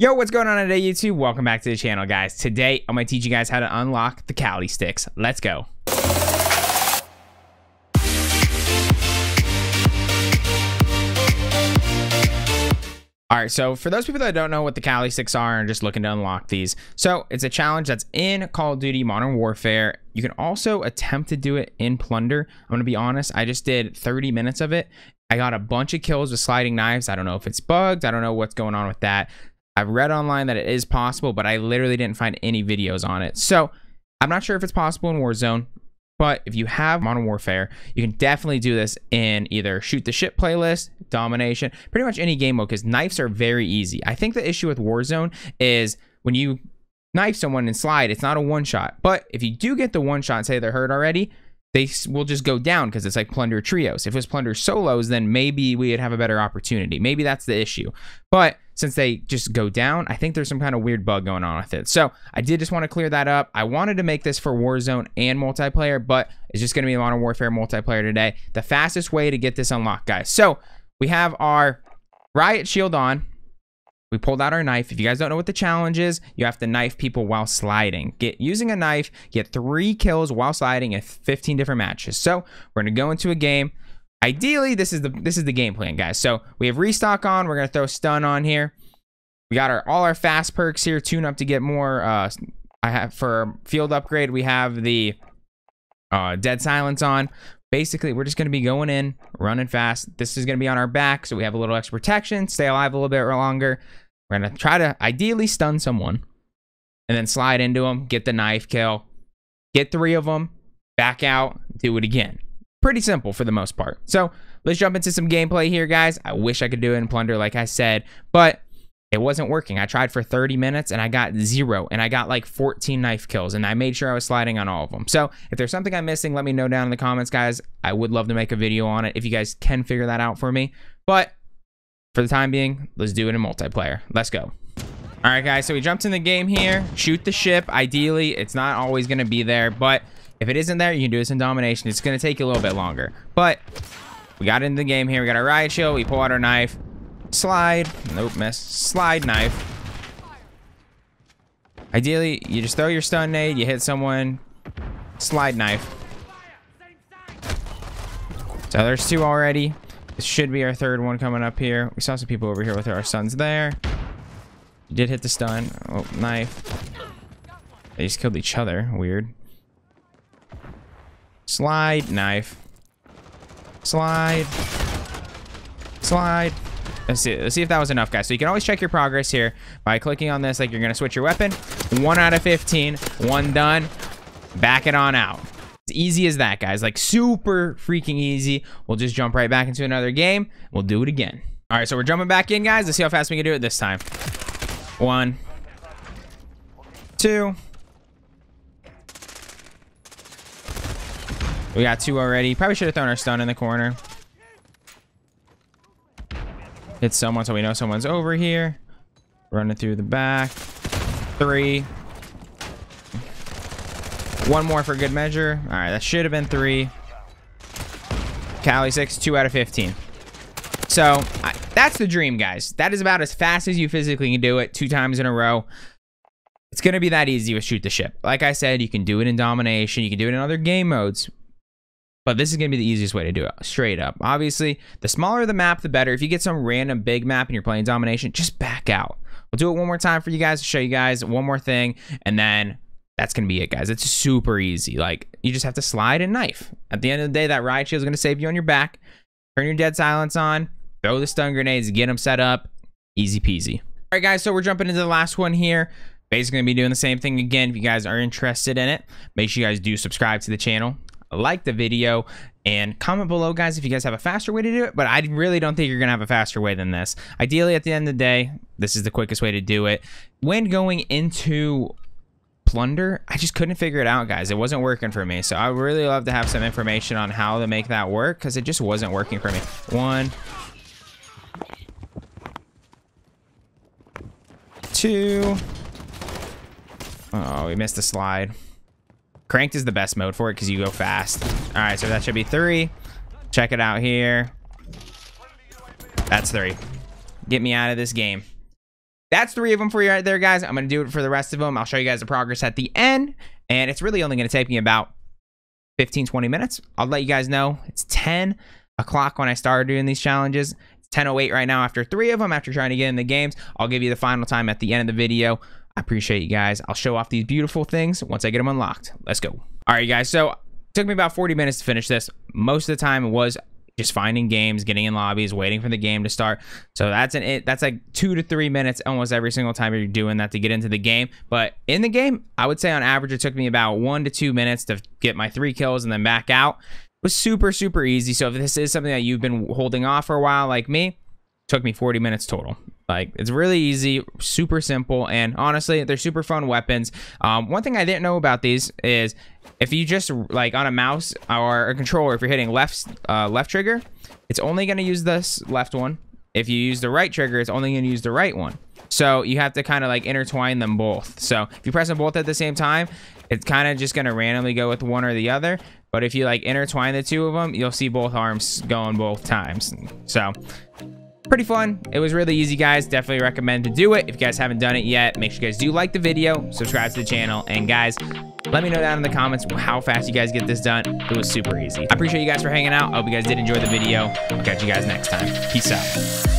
Yo, what's going on today, YouTube? Welcome back to the channel, guys. Today, I'm to teach you guys how to unlock the Kali sticks. Let's go. All right, so for those people that don't know what the Kali sticks are and just looking to unlock these, so it's a challenge that's in Call of Duty Modern Warfare. You can also attempt to do it in Plunder. I'm gonna be honest, I just did 30 minutes of it. I got a bunch of kills with sliding knives. I don't know if it's bugged. I don't know what's going on with that. I've read online that it is possible, but I literally didn't find any videos on it. So I'm not sure if it's possible in Warzone. But if you have Modern Warfare, you can definitely do this in either Shoot the Ship playlist, Domination, pretty much any game mode because knives are very easy. I think the issue with Warzone is when you knife someone and slide, it's not a one shot. But if you do get the one shot and say they're hurt already, they will just go down because it's like plunder trios. If it was plunder solos, then maybe we would have a better opportunity. Maybe that's the issue. But since they just go down, I think there's some kind of weird bug going on with it. So I did just want to clear that up. I wanted to make this for Warzone and multiplayer, but it's just going to be Modern Warfare multiplayer today. The fastest way to get this unlocked, guys. So we have our Riot Shield on. We pulled out our knife. If you guys don't know what the challenge is, you have to knife people while sliding. Get using a knife, get three kills while sliding in 15 different matches. So we're gonna go into a game. Ideally, this is the this is the game plan, guys. So we have restock on. We're gonna throw stun on here. We got our all our fast perks here. Tune up to get more. Uh, I have for field upgrade. We have the uh, dead silence on basically we're just going to be going in running fast this is going to be on our back so we have a little extra protection stay alive a little bit longer we're to try to ideally stun someone and then slide into them get the knife kill get three of them back out do it again pretty simple for the most part so let's jump into some gameplay here guys i wish i could do it in plunder like i said but it wasn't working. I tried for 30 minutes and I got zero and I got like 14 knife kills and I made sure I was sliding on all of them. So if there's something I'm missing, let me know down in the comments, guys. I would love to make a video on it if you guys can figure that out for me. But for the time being, let's do it in multiplayer. Let's go. All right, guys, so we jumped in the game here. Shoot the ship. Ideally, it's not always going to be there, but if it isn't there, you can do this in domination. It's going to take you a little bit longer. But we got into the game here. We got our riot shield. We pull out our knife. Slide. Nope, miss. Slide knife. Ideally, you just throw your stun nade, you hit someone, slide knife. So there's two already. This should be our third one coming up here. We saw some people over here with our stuns there. Did hit the stun. Oh, knife. They just killed each other. Weird. Slide, knife. Slide. Slide. Let's see, let's see if that was enough, guys. So you can always check your progress here by clicking on this. Like you're going to switch your weapon. One out of 15. One done. Back it on out. It's easy as that, guys. Like super freaking easy. We'll just jump right back into another game. We'll do it again. All right, so we're jumping back in, guys. Let's see how fast we can do it this time. One. Two. We got two already. Probably should have thrown our stun in the corner. Hit someone so we know someone's over here. Running through the back. Three. One more for good measure. All right, that should have been three. Kali 6, 2 out of 15. So, I, that's the dream, guys. That is about as fast as you physically can do it two times in a row. It's going to be that easy with Shoot the Ship. Like I said, you can do it in Domination. You can do it in other game modes. But this is going to be the easiest way to do it, straight up. Obviously, the smaller the map, the better. If you get some random big map and you're playing domination, just back out. We'll do it one more time for you guys to show you guys one more thing. And then that's going to be it, guys. It's super easy. Like, you just have to slide and knife. At the end of the day, that riot shield is going to save you on your back. Turn your dead silence on. Throw the stun grenades. Get them set up. Easy peasy. All right, guys. So we're jumping into the last one here basically gonna be doing the same thing again if you guys are interested in it make sure you guys do subscribe to the channel like the video and comment below guys if you guys have a faster way to do it but i really don't think you're gonna have a faster way than this. Ideally at the end of the day this is the quickest way to do it. When going into plunder i just couldn't figure it out guys. It wasn't working for me. So i would really love to have some information on how to make that work because it just wasn't working for me. One two. Oh we missed the slide Cranked is the best mode for it because you go fast. All right, so that should be three. Check it out here. That's three. Get me out of this game. that's three of them for you right there, guys. I'm going to do it for the rest of them. I'll show you guys the progress at the end. And it's really only going to take me about 15, 20 minutes. I'll let you guys know it's 10 o'clock when I started doing these challenges. It's 10.08 right now after three of them, after trying to get in the games. I'll give you the final time at the end of the video. I appreciate you guys. I'll show off these beautiful things once I get them unlocked. Let's go. All right, guys. So it took me about 40 minutes to finish this. Most of the time it was just finding games, getting in lobbies, waiting for the game to start. So that's an it. That's like two to three minutes almost every single time you're doing that to get into the game. But in the game, I would say on average it took me about one to two minutes to get my three kills and then back out. It was super super easy. So if this is something that you've been holding off for a while, like me, took me 40 minutes total. Like it's really easy, super simple, and honestly, they're super fun weapons. Um, one thing I didn't know about these is if you just like on a mouse or a controller, if you're hitting left uh, left trigger, it's only going to use this left one. If you use the right trigger, it's only going to use the right one. So you have to kind of like intertwine them both. So if you press them both at the same time, it's kind of just going to randomly go with one or the other. But if you like intertwine the two of them, you'll see both arms going both times. So pretty fun. It was really easy, guys. Definitely recommend to do it. If you guys haven't done it yet, make sure you guys do like the video, subscribe to the channel, and guys, let me know down in the comments how fast you guys get this done. It was super easy. I appreciate you guys for hanging out. I hope you guys did enjoy the video. Catch you guys next time. Peace out.